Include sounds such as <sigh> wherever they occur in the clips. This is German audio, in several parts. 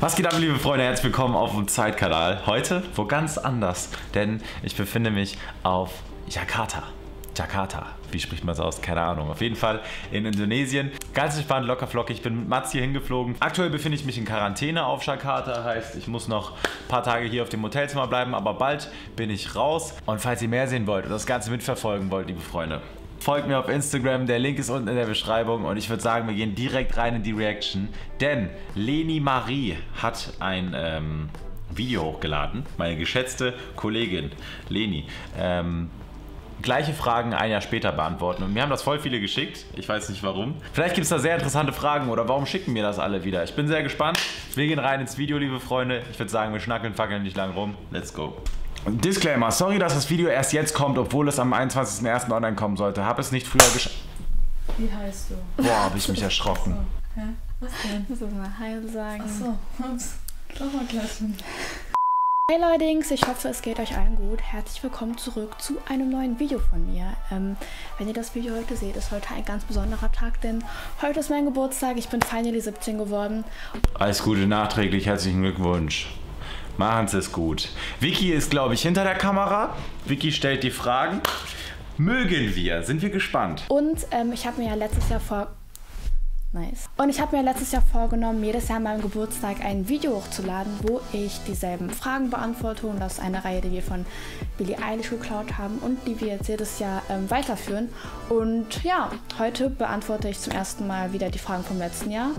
Was geht ab, liebe Freunde? Herzlich willkommen auf dem Zeitkanal. Heute wo ganz anders, denn ich befinde mich auf Jakarta. Jakarta. Wie spricht man es aus? Keine Ahnung. Auf jeden Fall in Indonesien. Ganz entspannt, locker flockig. Ich bin mit Mats hier hingeflogen. Aktuell befinde ich mich in Quarantäne auf Jakarta. Heißt, ich muss noch ein paar Tage hier auf dem Hotelzimmer bleiben. Aber bald bin ich raus. Und falls ihr mehr sehen wollt und das Ganze mitverfolgen wollt, liebe Freunde, folgt mir auf Instagram. Der Link ist unten in der Beschreibung. Und ich würde sagen, wir gehen direkt rein in die Reaction. Denn Leni Marie hat ein... Ähm, Video hochgeladen. Meine geschätzte Kollegin Leni. Ähm, gleiche Fragen ein Jahr später beantworten. Und mir haben das voll viele geschickt. Ich weiß nicht warum. Vielleicht gibt es da sehr interessante Fragen oder warum schicken mir das alle wieder? Ich bin sehr gespannt. Wir gehen rein ins Video, liebe Freunde. Ich würde sagen, wir schnackeln, fackeln nicht lang rum. Let's go. Disclaimer, sorry, dass das Video erst jetzt kommt, obwohl es am 21.01. online kommen sollte. Habe es nicht früher geschafft. Wie heißt du? Boah, habe ich mich erschrocken. Hä? Was denn? Muss ich mal Heil sagen. Achso, ups. Doch mal gleich. Hey Leutings, ich hoffe es geht euch allen gut. Herzlich willkommen zurück zu einem neuen Video von mir. Ähm, wenn ihr das Video heute seht, ist heute ein ganz besonderer Tag, denn heute ist mein Geburtstag. Ich bin finally 17 geworden. Alles Gute nachträglich, herzlichen Glückwunsch. Machen Sie es gut. Vicky ist, glaube ich, hinter der Kamera. Vicky stellt die Fragen. Mögen wir? Sind wir gespannt? Und ähm, ich habe mir ja letztes Jahr vor... Nice. Und ich habe mir letztes Jahr vorgenommen, jedes Jahr an meinem Geburtstag ein Video hochzuladen, wo ich dieselben Fragen beantworte. Und das ist eine Reihe, die wir von Billie Eilish geklaut haben und die wir jetzt jedes Jahr ähm, weiterführen. Und ja, heute beantworte ich zum ersten Mal wieder die Fragen vom letzten Jahr.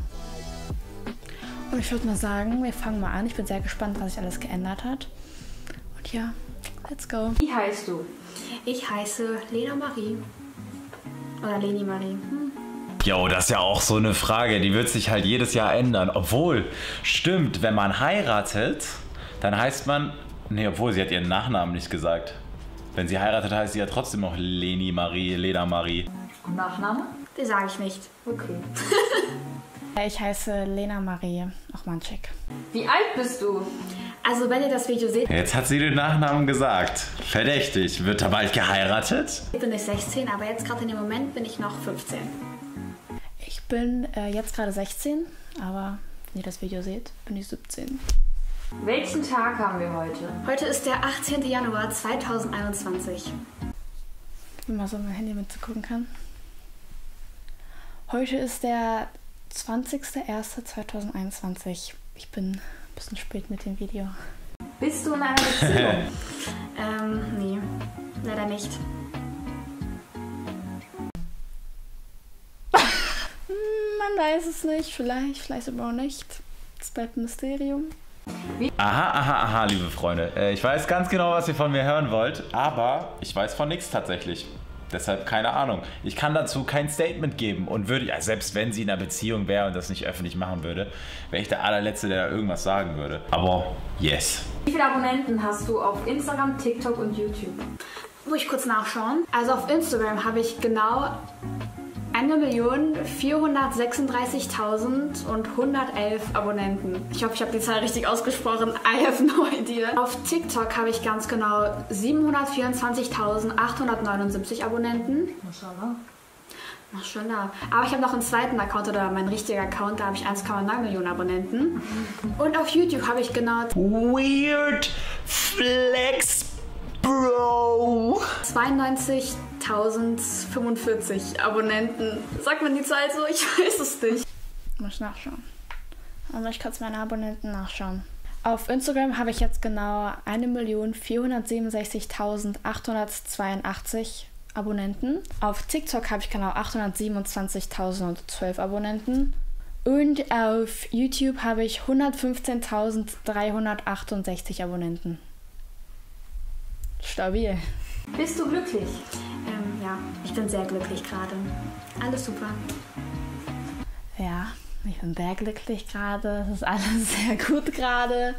Und ich würde mal sagen, wir fangen mal an. Ich bin sehr gespannt, was sich alles geändert hat. Und ja, let's go. Wie heißt du? Ich heiße Lena Marie. Oder Leni Marie. Hm. Jo, das ist ja auch so eine Frage, die wird sich halt jedes Jahr ändern. Obwohl, stimmt, wenn man heiratet, dann heißt man. Nee, obwohl, sie hat ihren Nachnamen nicht gesagt. Wenn sie heiratet, heißt sie ja trotzdem noch Leni Marie, Lena Marie. Und Nachname? Die sage ich nicht. Okay. <laughs> Ich heiße Lena Marie Ochmanczyk. Wie alt bist du? Also, wenn ihr das Video seht, Jetzt hat sie den Nachnamen gesagt. Verdächtig. Wird er bald geheiratet? bin ich 16, aber jetzt gerade in dem Moment bin ich noch 15. Ich bin äh, jetzt gerade 16, aber wenn ihr das Video seht, bin ich 17. Welchen Tag haben wir heute? Heute ist der 18. Januar 2021. Wenn man so mein Handy mitzugucken kann. Heute ist der 20.01.2021. Ich bin ein bisschen spät mit dem Video. Bist du in einer Beziehung? <laughs> Ähm, nee, leider nicht. Hm, Man weiß es nicht, vielleicht, vielleicht aber auch nicht. Es bleibt ein Mysterium. Aha, aha, aha, liebe Freunde. Äh, Ich weiß ganz genau, was ihr von mir hören wollt, aber ich weiß von nichts tatsächlich. Deshalb keine Ahnung. Ich kann dazu kein Statement geben und würde, ja, selbst wenn sie in einer Beziehung wäre und das nicht öffentlich machen würde, wäre ich der allerletzte, der da irgendwas sagen würde. Aber yes. Wie viele Abonnenten hast du auf Instagram, TikTok und YouTube? Muss ich kurz nachschauen. Also auf Instagram habe ich genau 1.436.111 Abonnenten. Ich hoffe, ich habe die Zahl richtig ausgesprochen. <laughs> I have no idea. Auf TikTok habe ich ganz genau 724.879 Abonnenten. Mashallah. Maschallah. Aber ich habe noch einen zweiten Account oder mein richtiger Account, da habe ich 1,9 Millionen Abonnenten. Und auf YouTube habe ich genau Weird Flex, Bro. 92.045 Abonnenten. Sagt man die Zahl so? Ich <laughs> weiß es nicht. Muss ich nachschauen. Aber ich kann es meine Abonnenten nachschauen. Auf Instagram habe ich jetzt genau 1.467.882 Abonnenten. Auf TikTok habe ich genau 827.012 Abonnenten. Und auf YouTube habe ich 115.368 Abonnenten. Stabil. Bist du glücklich? Ja, ich bin sehr glücklich gerade. Alles super. Ja, ich bin sehr glücklich gerade. Es ist alles <laughs> sehr gut gerade.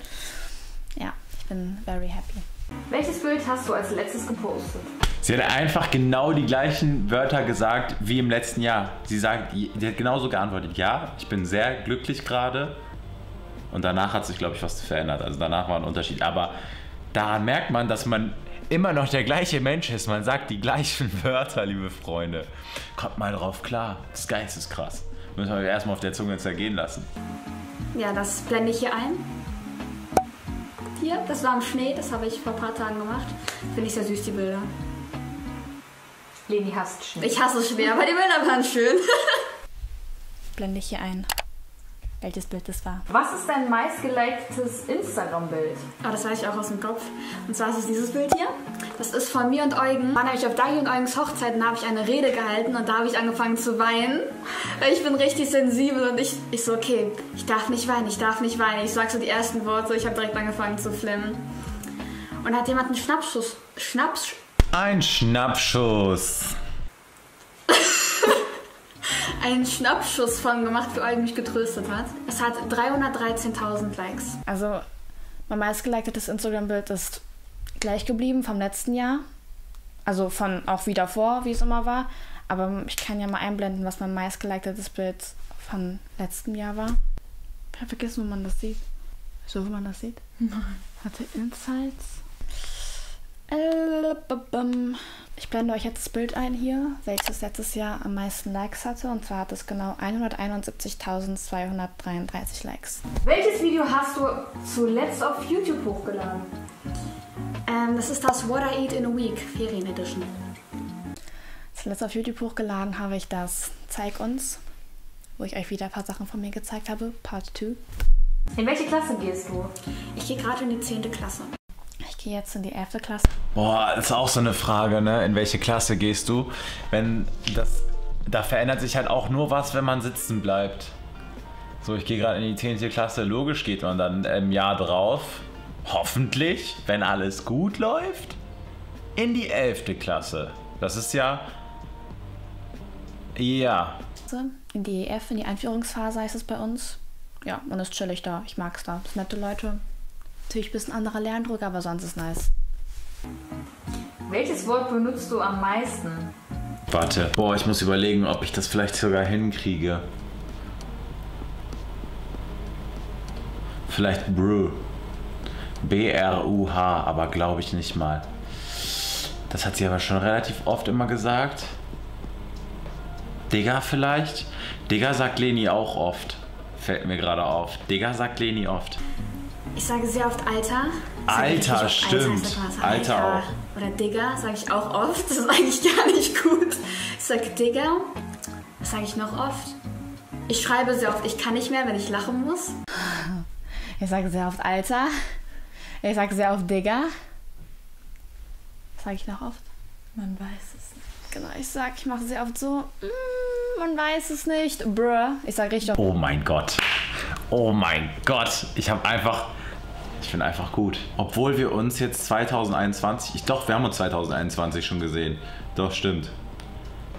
Ja, ich bin very happy. Welches Bild hast du als letztes gepostet? Sie hat einfach genau die gleichen Wörter gesagt wie im letzten Jahr. Sie sagt, die hat genauso geantwortet, ja, ich bin sehr glücklich gerade. Und danach hat sich, glaube ich, was verändert. Also danach war ein Unterschied. Aber daran merkt man, dass man immer noch der gleiche Mensch ist. Man sagt die gleichen <laughs> Wörter, liebe Freunde. Kommt mal drauf klar. Das Geist ist krass. Müssen wir erstmal auf der Zunge zergehen lassen. Ja, das blende ich hier ein. Hier, das war im Schnee, das habe ich vor ein paar Tagen gemacht. Finde ich sehr süß, die Bilder. Leni hasst Schnee. Ich hasse Schnee, aber die Bilder waren schön. <laughs> Blende ich hier ein, welches Bild das war. Was ist dein meistgelikedes Instagram-Bild? Aber das weiß ich auch aus dem Kopf. Und zwar ist es dieses Bild hier. Das ist von mir und Eugen. War nämlich auf Dagi und Eugens Hochzeit und da habe ich eine Rede gehalten und da habe ich angefangen zu weinen. Weil ich bin richtig sensibel und ich, ich so, okay, ich darf nicht weinen, ich darf nicht weinen. Ich sag so die ersten Worte, ich habe direkt angefangen zu flimmen. Und da hat jemand einen Schnappschuss, Schnaps, Ein Schnappschuss. Einen Schnappschuss von gemacht, wie Eugen mich getröstet hat. Es hat 313.000 Likes. Also, mein meistgelikedes Instagram-Bild ist gleich geblieben vom letzten Jahr. Also von auch wie davor, wie es immer war. Aber ich kann ja mal einblenden, was mein meistgelikedes Bild von letztem Jahr war. Ich habe vergessen, wo man das sieht. So, wo man das sieht? Warte, Insights. Äh. Ich blende euch jetzt das Bild ein hier, welches letztes Jahr am meisten Likes hatte. Und zwar hat es genau 171.233 Likes. Welches Video hast du zuletzt auf YouTube hochgeladen? Ähm, das ist das What I Eat in a Week, Ferien Edition. Zuletzt auf YouTube hochgeladen habe ich das Zeig uns, wo ich euch wieder ein paar Sachen von mir gezeigt habe, Part 2. In welche Klasse gehst du? Ich gehe gerade in die 10. Klasse. Ich gehe jetzt in die 11. Klasse. Boah, ist auch so eine Frage, ne? In welche Klasse gehst du? Wenn das. Da verändert sich halt auch nur was, wenn man sitzen bleibt. So, ich gehe gerade in die 10. Klasse. Logisch geht man dann im Jahr drauf. Hoffentlich, wenn alles gut läuft, in die 11. Klasse. Das ist ja. Ja. In die EF, in die Einführungsphase heißt es bei uns. Ja, und ist chillig da. Ich mag's da. Das sind nette Leute. Natürlich ein bisschen anderer Lerndruck, aber sonst ist nice. Welches Wort benutzt du am meisten? Warte. Boah, ich muss überlegen, ob ich das vielleicht sogar hinkriege. Vielleicht Brew. B-R-U-H, aber glaube ich nicht mal. Das hat sie aber schon relativ oft immer gesagt. Digga vielleicht? Digga sagt Leni auch oft. Fällt mir gerade auf. Digga sagt Leni oft. Ich sage sehr oft Alter. Alter, stimmt. das was. Alter auch. Oder Digger sage ich auch oft. Das ist eigentlich gar nicht gut. Ich sage Digger. Was sage ich noch oft? Ich schreibe sehr oft, ich kann nicht mehr, wenn ich lachen muss. Ich sage sehr oft Alter. Ich sage sehr oft Digger. Was sage ich noch oft? Man weiß es nicht. Genau, ich sag, ich mache sehr oft so, mm, man weiß es nicht, bruh. Ich sage richtig Oh mein Gott. Oh mein Gott. Ich habe einfach. Ich bin einfach gut. Obwohl wir uns jetzt 2021. Ich, doch, wir haben uns 2021 schon gesehen. Doch, stimmt.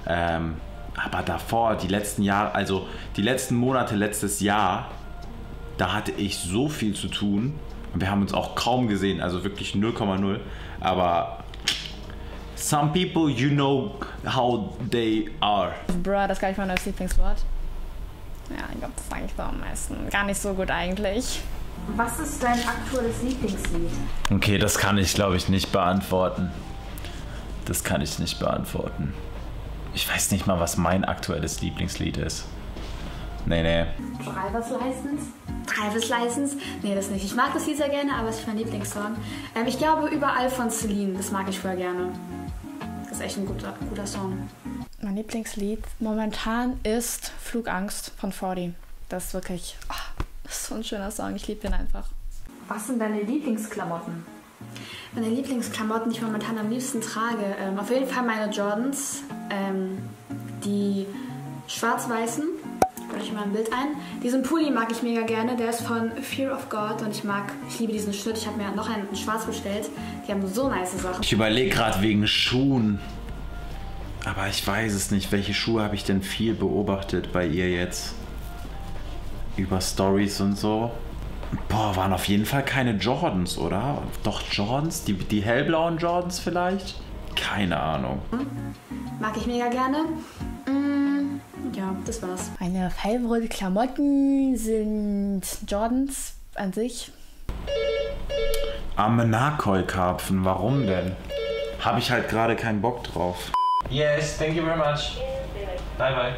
Ähm, aber davor, die letzten Jahre, also die letzten Monate, letztes Jahr, da hatte ich so viel zu tun. Und wir haben uns auch kaum gesehen, also wirklich 0,0. Aber some people, you know how they are. bruh, das ist gar nicht mein neues Lieblingswort. Ja, ich glaube, das sage ich so am meisten. Gar nicht so gut eigentlich. Was ist dein aktuelles Lieblingslied? Okay, das kann ich, glaube ich, nicht beantworten. Das kann ich nicht beantworten. Ich weiß nicht mal, was mein aktuelles Lieblingslied ist. Nee, nee. Drivers License? Driver's License? Nee, das nicht. Ich mag das Lied sehr gerne, aber es ist mein Lieblingssong. Ähm, ich glaube, überall von Celine. Das mag ich voll gerne. Ist echt ein guter, guter Song. Mein Lieblingslied momentan ist Flugangst von 40. Das ist wirklich, ah, das ist so ein schöner Song. Ich liebe den einfach. Was sind deine Lieblingsklamotten? Meine Lieblingsklamotten, die ich momentan am liebsten trage, ähm, auf jeden Fall meine Jordans, ähm, die schwarz-weißen. Blende ich mal ein Bild ein. Diesen Pulli mag ich mega gerne, der ist von Fear of God und ich mag, ich liebe diesen Schnitt. Ich habe mir noch einen in schwarz bestellt. Die haben so nice Sachen. Ich überlege gerade wegen Schuhen. Aber ich weiß es nicht. Welche Schuhe habe ich denn viel beobachtet bei ihr jetzt? Über Stories und so. Boah, waren auf jeden Fall keine Jordans, oder? Doch Jordans? Die, die hellblauen Jordans vielleicht? Keine Ahnung. Mag ich mega gerne. Ja, das war's. Meine Favorite Klamotten sind Jordans an sich. Amenakoi-Karpfen, warum denn? Habe ich halt gerade keinen Bock drauf. Yes, thank you very much. Bye bye.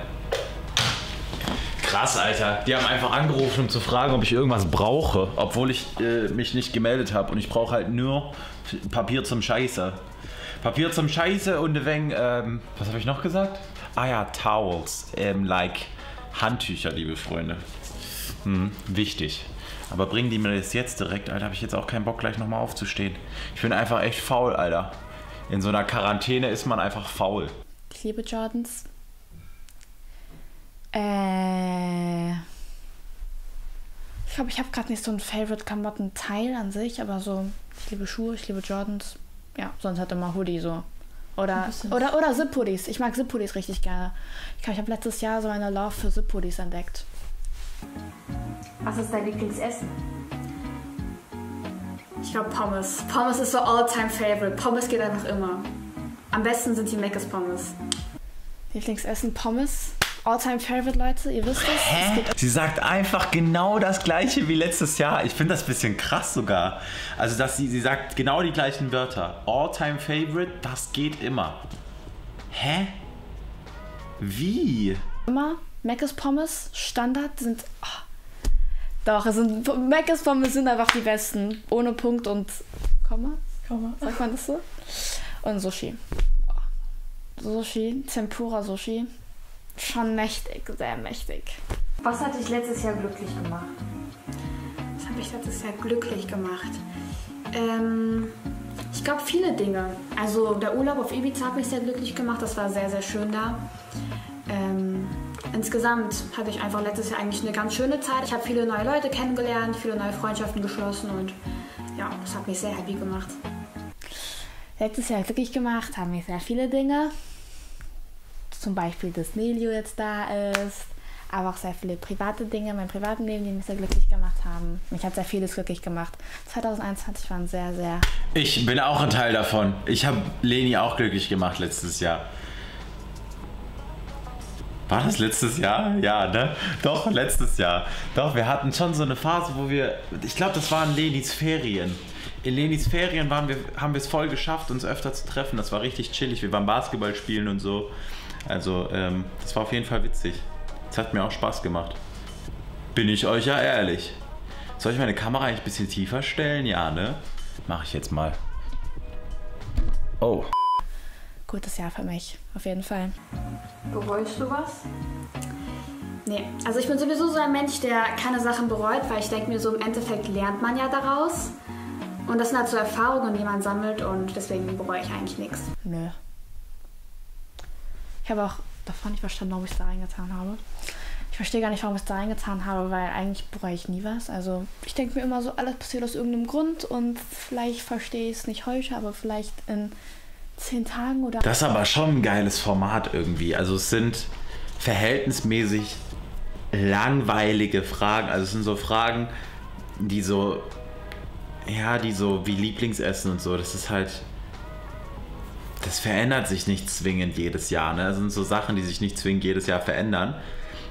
Krass, Alter. Die haben einfach angerufen, um zu fragen, ob ich irgendwas brauche, obwohl ich äh, mich nicht gemeldet habe. Und ich brauche halt nur Papier zum Scheiße. Papier zum Scheiße und ein wenig, ähm, was habe ich noch gesagt? Ah ja, Towels, ähm, like Handtücher, liebe Freunde. Hm, wichtig. Aber bringen die mir das jetzt direkt, Alter, habe ich jetzt auch keinen Bock, gleich nochmal aufzustehen. Ich bin einfach echt faul, Alter. In so einer Quarantäne ist man einfach faul. Ich liebe Jordans. Äh. Ich glaube, ich habe gerade nicht so ein Favorite-Klamotten-Teil an sich, aber so, ich liebe Schuhe, ich liebe Jordans. Ja, sonst halt immer Hoodie so. Oder, oder, oder Zip-Hoodies. Ich mag Zip-Hoodies richtig gerne. Ich glaube, ich habe letztes Jahr so eine Love für Zip-Hoodies entdeckt. Was ist dein Lieblingsessen? Ich glaube Pommes. Pommes ist so all-time favorite. Pommes geht einfach immer. Am besten sind die Mc's Pommes. Lieblingsessen Pommes. All-time favorite, Leute, ihr wisst es. es Hä? Sie sagt einfach genau das gleiche wie letztes Jahr. Ich finde das ein bisschen krass sogar. Also, dass sie, sie sagt genau die gleichen Wörter. All-time favorite, das geht immer. Hä? Wie? immer. Mc's Pommes, Standard, sind. Oh. Doch, es sind, Mc's Pommes sind einfach die besten. Ohne Punkt und Komma. Komma. Sagt man das so? Und Sushi. Oh. Sushi, Tempura Sushi. Schon mächtig, sehr mächtig. Was hat dich letztes Jahr glücklich gemacht? Das habe ich letztes Jahr glücklich gemacht. Ähm, ich glaube viele Dinge. Also der Urlaub auf Ibiza hat mich sehr glücklich gemacht. Das war sehr, sehr schön da. Ähm, insgesamt hatte ich einfach letztes Jahr eigentlich eine ganz schöne Zeit. Ich habe viele neue Leute kennengelernt, viele neue Freundschaften geschlossen und ja, das hat mich sehr happy gemacht. Letztes Jahr glücklich gemacht haben wir sehr viele Dinge. Zum Beispiel, dass Nelio jetzt da ist. Aber auch sehr viele private Dinge in meinem privaten Leben, die mich sehr glücklich gemacht haben. Mich hat sehr vieles glücklich gemacht. 2021 war ein sehr, sehr Ich bin auch ein Teil davon. Ich habe Leni auch glücklich gemacht letztes Jahr. War das letztes Jahr? Ja, ne? Doch, letztes Jahr. Doch, wir hatten schon so eine Phase, wo wir. Ich glaube, das waren Lenis Ferien. In Lenis Ferien waren wir, haben wir es voll geschafft, uns öfter zu treffen. Das war richtig chillig. Wir waren Basketball spielen und so. Also, ähm, das war auf jeden Fall witzig. Es hat mir auch Spaß gemacht. Bin ich euch ja ehrlich. Soll ich meine Kamera eigentlich ein bisschen tiefer stellen? Ja, ne? Mache ich jetzt mal. Oh. gutes Jahr für mich. Auf jeden Fall. Bereust du was? Nee, also ich bin sowieso so ein Mensch, der keine Sachen bereut, weil ich denke mir so, im Endeffekt lernt man ja daraus. Und das sind halt so Erfahrungen, die man sammelt und deswegen bereue ich eigentlich nichts. Nö. Ich habe auch davon nicht verstanden, warum ich es da reingetan habe. Ich verstehe gar nicht, warum ich es da reingetan habe, weil eigentlich bereue ich nie was. Also ich denke mir immer so, alles passiert aus irgendeinem Grund und vielleicht verstehe ich es nicht heute, aber vielleicht in zehn Tagen oder... Das ist aber schon ein geiles Format irgendwie. Also es sind verhältnismäßig langweilige Fragen. Also es sind so Fragen, die so, ja, die so wie Lieblingsessen und so. Das ist halt, das verändert sich nicht zwingend jedes Jahr. Ne? Das sind so Sachen, die sich nicht zwingend jedes Jahr verändern.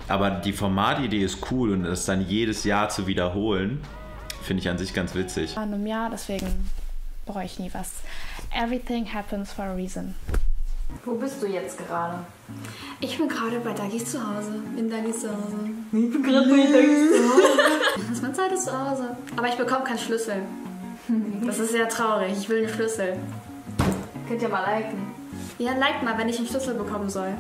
Aber die Formatidee ist cool und es dann jedes Jahr zu wiederholen, finde ich an sich ganz witzig. an einem Jahr, deswegen bereue ich nie was. Everything happens for a reason. Wo bist du jetzt gerade? Ich bin gerade bei Dagis zu Hause, in Dagis zu Hause. Ich bin gerade bei dir. Das ist mein zweites Zuhause. Aber ich bekomme keinen Schlüssel. Das ist sehr traurig. Ich will einen Schlüssel. Könnt ihr mal liken. Ja, like mal, wenn ich einen Schlüssel bekommen soll.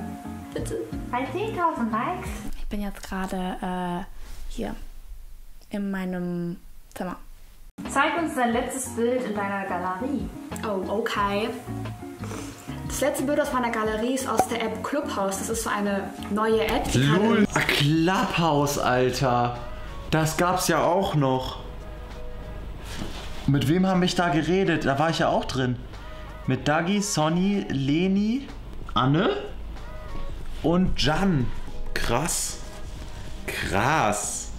Bitte. Bei 10.000 Likes? Ich bin jetzt gerade äh, hier in meinem Zimmer. Zeig uns dein letztes Bild in deiner Galerie. Oh, okay. Das letzte Bild aus meiner Galerie ist aus der App Clubhouse. Das ist so eine neue App. die Lul. Ah, Clubhouse, Alter. Das gab's ja auch noch. Mit wem haben ich da geredet? Da war ich ja auch drin. Mit Dagi, Sonny, Leni, Anne und Jan. Krass. Krass.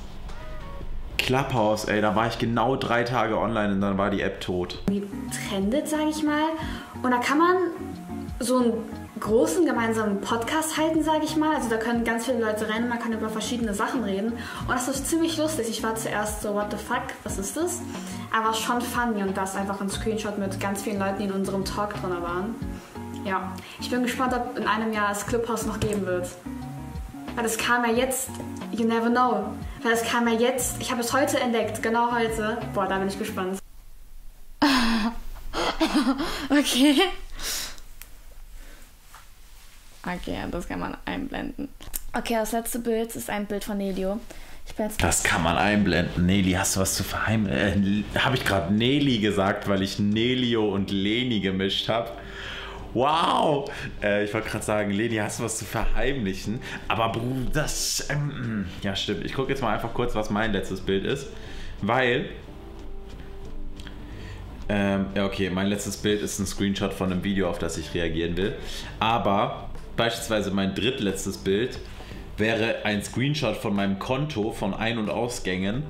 Clubhouse, ey, da war ich genau drei Tage online und dann war die App tot. trendet, sage ich mal. Und da kann man so einen großen gemeinsamen Podcast halten, sage ich mal. Also da können ganz viele Leute rein, man kann über verschiedene Sachen reden. Und das ist ziemlich lustig. Ich war zuerst so, what the fuck, was ist das? Aber schon funny und das einfach ein Screenshot mit ganz vielen Leuten, die in unserem Talk drin waren. Ja, ich bin gespannt, ob in einem Jahr es Clubhouse noch geben wird. Weil das kam ja jetzt, you never know. Weil das kam ja jetzt, ich habe es heute entdeckt, genau heute. Boah, da bin ich gespannt. <laughs> Okay. Okay, das kann man einblenden. Okay, das letzte Bild ist ein Bild von Nelio. Das kann man einblenden. Nelly, hast du was zu verheimlichen? Äh, habe ich gerade Nelly gesagt, weil ich Nelio und Leni gemischt habe? Wow! Äh, ich wollte gerade sagen, Leni, hast du was zu verheimlichen? Aber Bruder, das. Ähm, ja, stimmt. Ich gucke jetzt mal einfach kurz, was mein letztes Bild ist. Weil. Ähm, ja, okay, mein letztes Bild ist ein Screenshot von einem Video, auf das ich reagieren will. Aber beispielsweise mein drittletztes Bild wäre ein Screenshot von meinem Konto von Ein- und Ausgängen,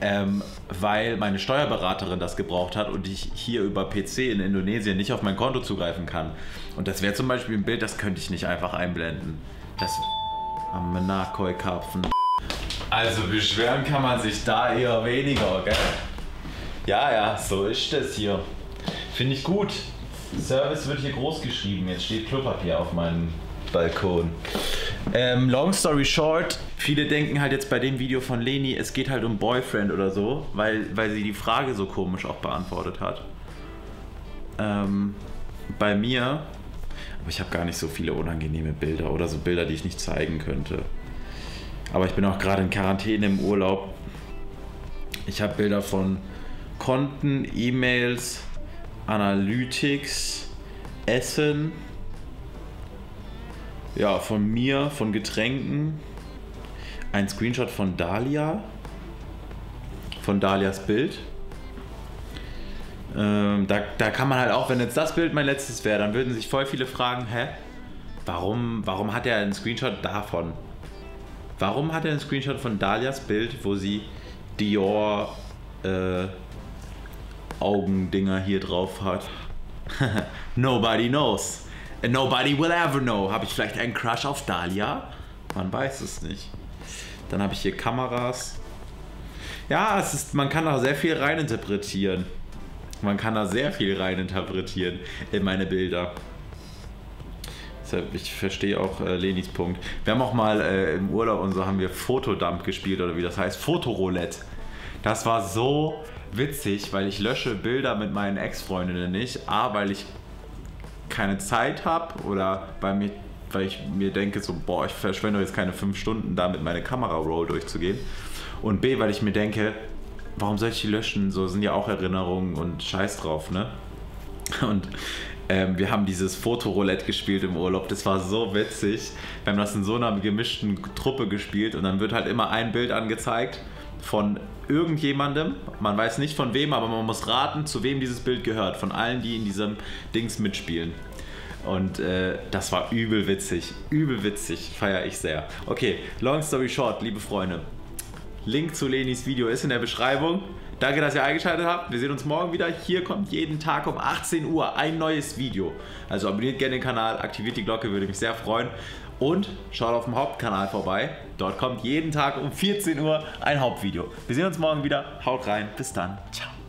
ähm, weil meine Steuerberaterin das gebraucht hat und ich hier über PC in Indonesien nicht auf mein Konto zugreifen kann. Und das wäre zum Beispiel ein Bild, das könnte ich nicht einfach einblenden. Das am Menakoi-Karpfen. Also beschweren kann man sich da eher weniger, gell? Ja, ja, so ist das hier. Finde ich gut. Service wird hier groß geschrieben. Jetzt steht Klopapier auf meinem Balkon. Ähm, long story short, viele denken halt jetzt bei dem Video von Leni, es geht halt um Boyfriend oder so, weil, weil sie die Frage so komisch auch beantwortet hat. Ähm, bei mir, aber ich habe gar nicht so viele unangenehme Bilder oder so Bilder, die ich nicht zeigen könnte. Aber ich bin auch gerade in Quarantäne im Urlaub. Ich habe Bilder von Konten, E-Mails, Analytics, Essen, ja, von mir, von Getränken, ein Screenshot von Dalia, von Dalias Bild. Ähm, da, da kann man halt auch, wenn jetzt das Bild mein letztes wäre, dann würden sich voll viele fragen, hä? Warum, warum hat er einen Screenshot davon? Warum hat er einen Screenshot von Dalias Bild, wo sie Dior äh, Augendinger hier drauf hat? <laughs> Nobody knows. Nobody will ever know. Habe ich vielleicht einen Crush auf Dahlia? Man weiß es nicht. Dann habe ich hier Kameras. Ja, es ist, man kann da sehr viel reininterpretieren. Man kann da sehr viel reininterpretieren in meine Bilder. Ich verstehe auch äh, Lenis Punkt. Wir haben auch mal äh, im Urlaub und so haben wir Fotodump gespielt oder wie das heißt, Fotoroulette. Das war so witzig, weil ich lösche Bilder mit meinen Ex-Freundinnen nicht. A, weil ich keine Zeit habe oder weil, mir, weil ich mir denke, so, boah, ich verschwende jetzt keine fünf Stunden damit meine Kamera-Roll durchzugehen. Und B, weil ich mir denke, warum soll ich die löschen? So sind ja auch Erinnerungen und Scheiß drauf, ne? Und ähm, wir haben dieses Fotoroulette gespielt im Urlaub. Das war so witzig. Wir haben das in so einer gemischten Truppe gespielt und dann wird halt immer ein Bild angezeigt von irgendjemandem. Man weiß nicht von wem, aber man muss raten, zu wem dieses Bild gehört. Von allen, die in diesem Dings mitspielen. Und äh, das war übel witzig. Übel witzig. Feiere ich sehr. Okay, long story short, liebe Freunde. Link zu Lenis Video ist in der Beschreibung. Danke, dass ihr eingeschaltet habt. Wir sehen uns morgen wieder. Hier kommt jeden Tag um 18 Uhr ein neues Video. Also abonniert gerne den Kanal, aktiviert die Glocke, würde mich sehr freuen. Und schaut auf dem Hauptkanal vorbei. Dort kommt jeden Tag um 14 Uhr ein Hauptvideo. Wir sehen uns morgen wieder. Haut rein. Bis dann. Ciao.